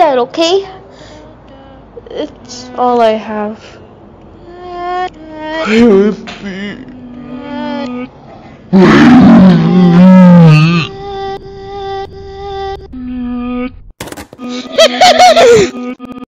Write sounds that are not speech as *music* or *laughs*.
freestyle, okay? It's all I have. I *laughs*